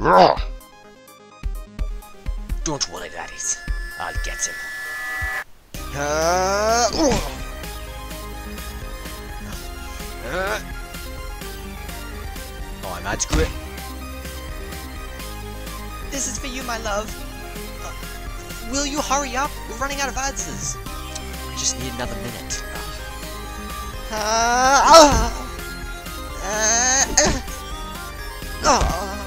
Ugh. Don't worry, laddies. I'll get him. Uh, uh, Oh, I'm mad screw this is for you, my love. Uh, will you hurry up? We're running out of answers. I just need another minute. Uh, uh, uh, uh, uh,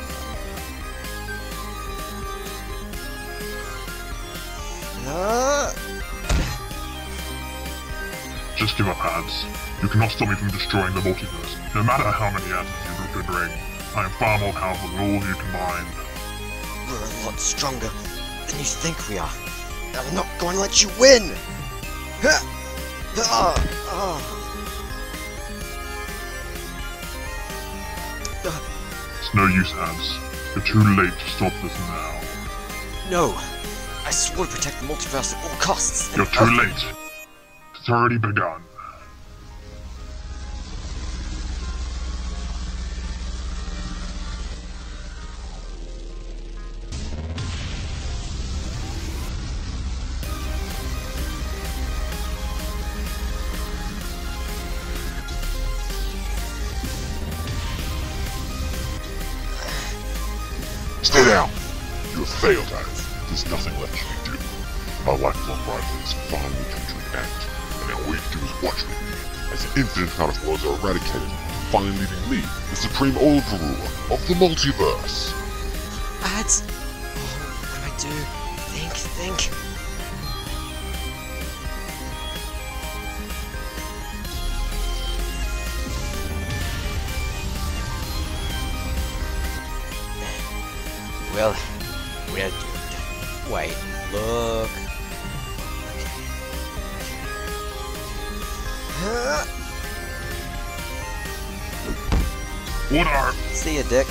Just give up, Adz. You cannot stop me from destroying the multiverse. No matter how many answers you bring, I am far more powerful than all of you combined. We're a lot stronger than you think we are. I'm not going to let you win! Huh. Uh, uh. It's no use, Adz. You're too late to stop this now. No! I swore to protect the multiverse at all costs. You're too late. It's already begun. Nothing left to do. My lifelong rival is finally come to an end, and all you can do is watch me, as an infinite amount of worlds are eradicated, finally leaving me the supreme overruler of the multiverse. Adz! Oh, what do I do? Think, think. Well, we're doomed. Wait, look. Uh, Order! See ya, Dick.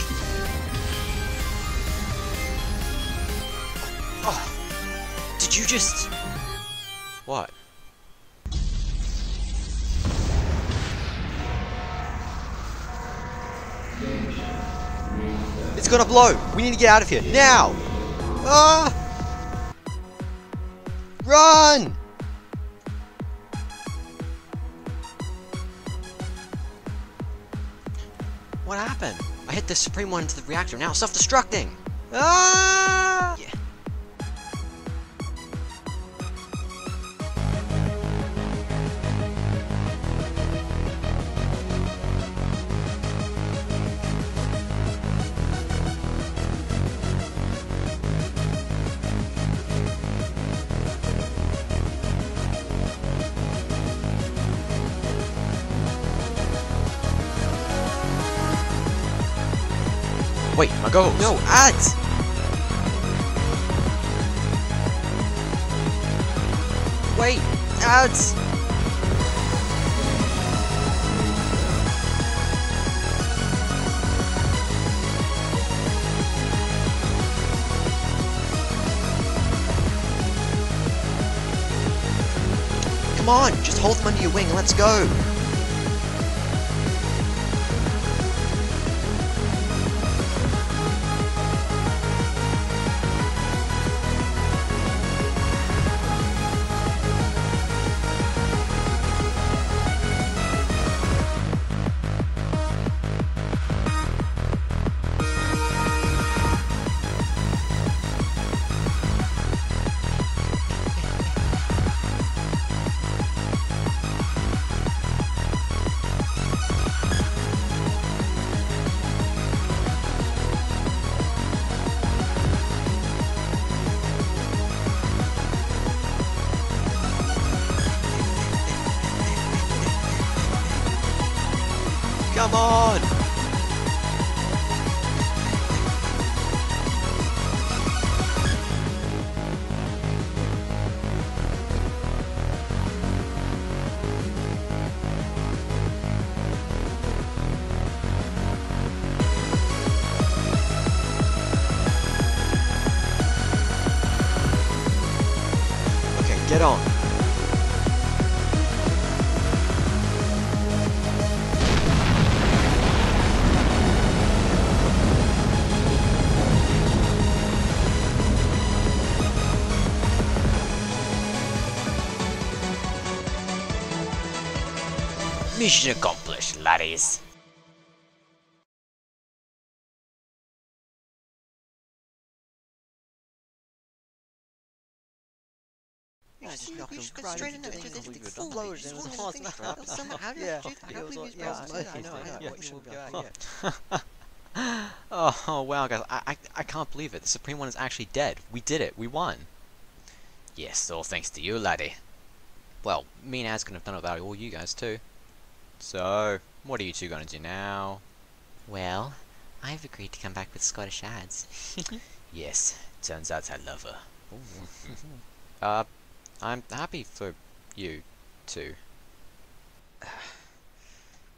Oh, did you just... What? It's gonna blow! We need to get out of here, now! Ah! Run! What happened? I hit the Supreme one into the reactor, now self-destructing! Ah! Wait, my goals! No, Adz! Wait, Adz! Come on, just hold them under your wing let's go! Come on! Okay, get on. Mission accomplished, laddies. Yeah, I just knocked him go straight into into the it. thing. It's It's full full load. loaded Just and it was wanted to hard think to about somehow. How did you do that? How was you yeah, I- know, I know. What you sure, go. oh wow, guys! I, I I can't believe it. The Supreme One is actually dead. We did it. We won. Yes, all thanks to you, laddie. Well, me and Az couldn't have done it without all you guys too. So, what are you two gonna do now? Well, I've agreed to come back with Scottish Adz. yes, turns out I love her. uh, I'm happy for you too.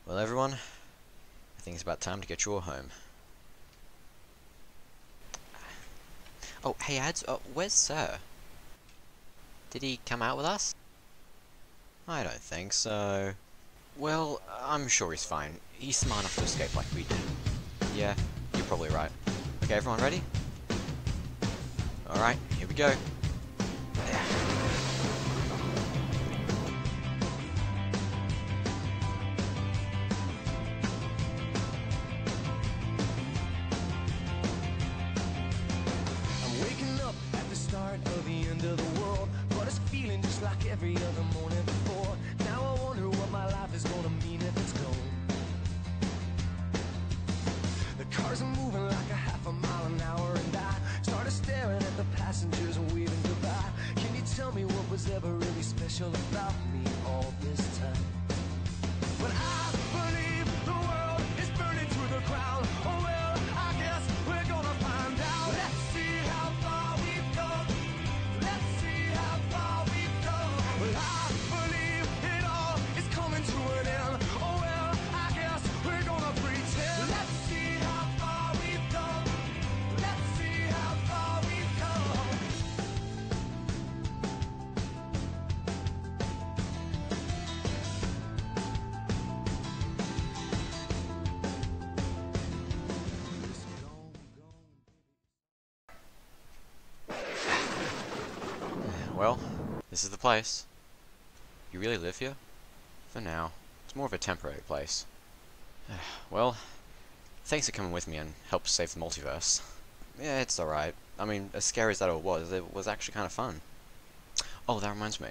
Well, everyone, I think it's about time to get you all home. Oh, hey, Adz, uh, where's Sir? Did he come out with us? I don't think so. Well, I'm sure he's fine. He's smart enough to escape like we did. Yeah, you're probably right. Okay, everyone ready? Alright, here we go. Well, this is the place. You really live here? For now. It's more of a temporary place. well, thanks for coming with me and help save the multiverse. Yeah, it's alright. I mean, as scary as that all was, it was actually kind of fun. Oh, that reminds me.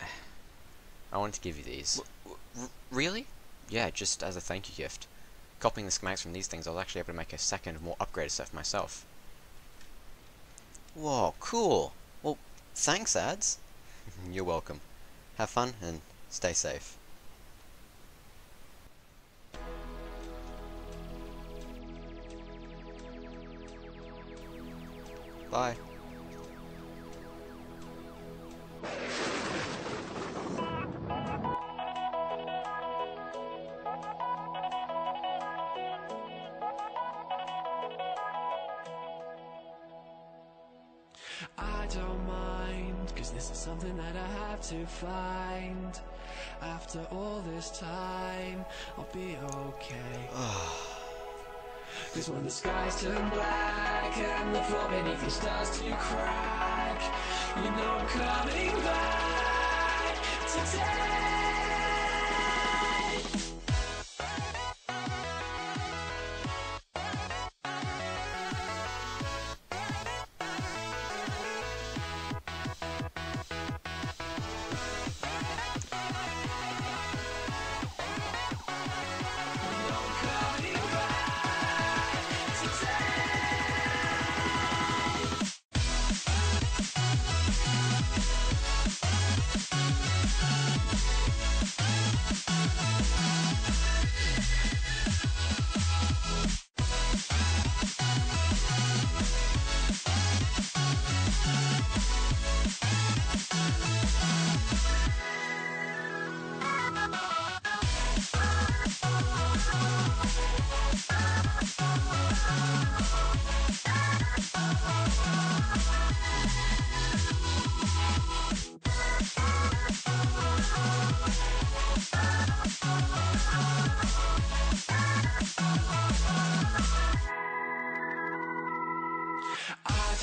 I wanted to give you these. R really? Yeah, just as a thank you gift. Copying the schematics from these things, I was actually able to make a second, more upgraded set for myself. Whoa, cool! Well, thanks, Adz. You're welcome. Have fun and stay safe. Bye. This is something that I have to find. After all this time, I'll be okay. Cause when the skies turn black and the floor beneath you starts to crack, you know I'm coming back today.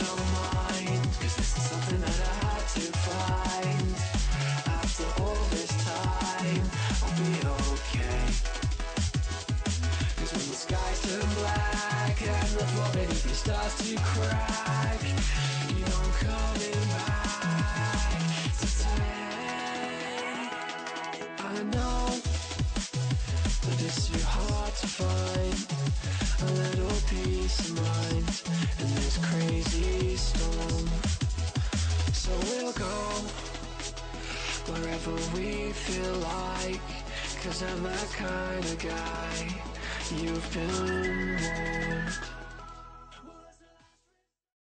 I don't too hard to find a little peace of mind in this crazy storm. So we'll go wherever we feel like. Cause I'm that kind of guy. You've been warned.